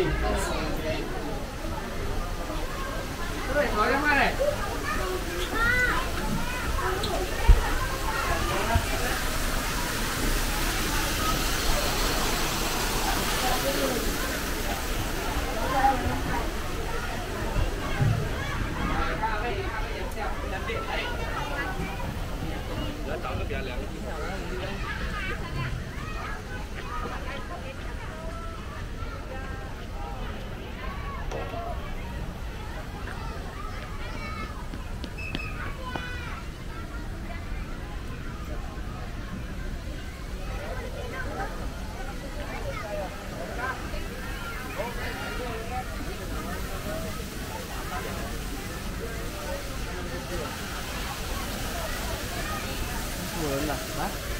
đi. Cái này nói Hãy subscribe cho kênh Ghiền Mì Gõ Để không bỏ lỡ những video hấp dẫn 来。